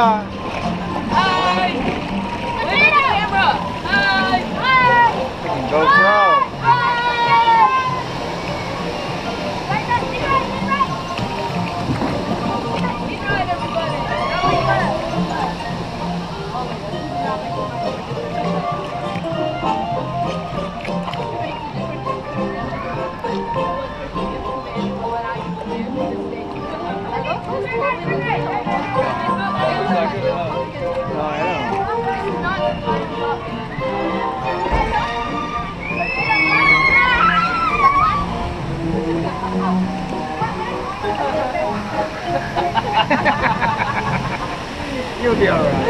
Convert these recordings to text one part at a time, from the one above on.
Hallelujah. Be alright.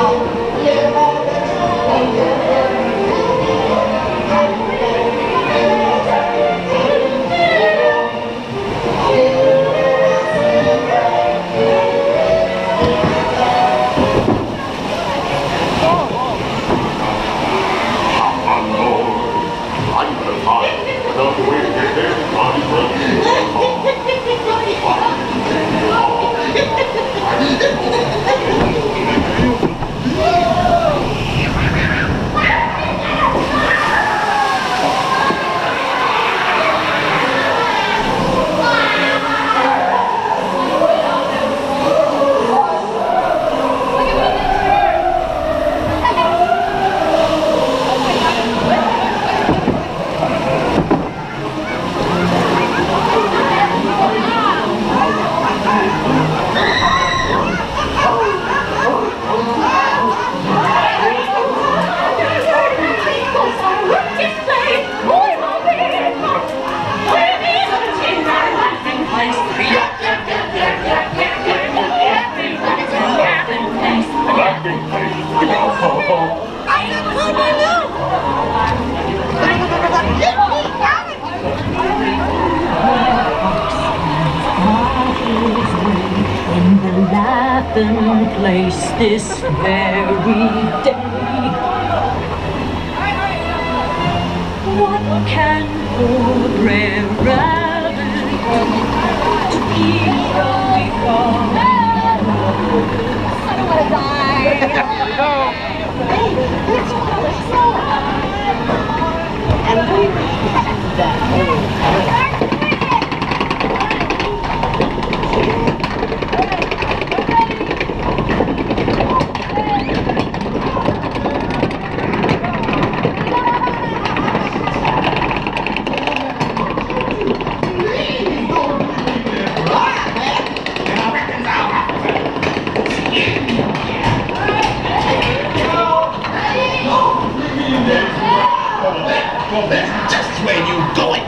I laughing place this very day. What can Rabbit do to keep from becoming I don't want to die. Here we go. And we Well, that's just where you going.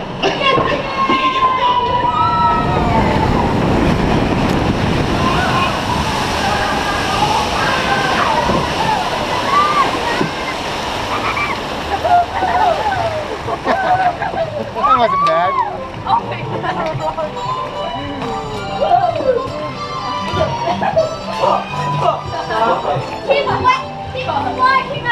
That wasn't bad. Keep away! Keep blocking us! Keep